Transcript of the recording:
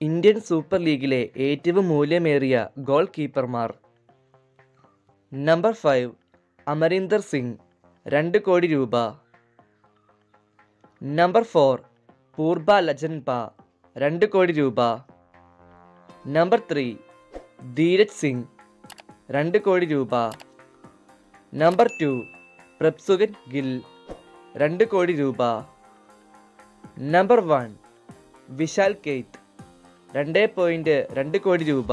Indian super ലീഗിലെ ഏറ്റവും മൂല്യമേറിയ ഗോൾ കീപ്പർമാർ. നമ്പർ ഫൈവ് അമരീന്ദർ സിംഗ് രണ്ട് കോടി രൂപ. നമ്പർ ഫോർ പൂർബ ലജൻപ രണ്ട് കോടി രൂപ. നമ്പർ ത്രീ ധീരജ് സിംഗ് രണ്ട് കോടി രൂപ. നമ്പർ ടു പ്രപ്സുഗൻ ഗിൽ രണ്ട് കോടി രൂപ. നമ്പർ വൺ വിശാൽ കെയ്ത്ത് രണ്ട് പോയിന്റ് രണ്ട് കോടി രൂപ.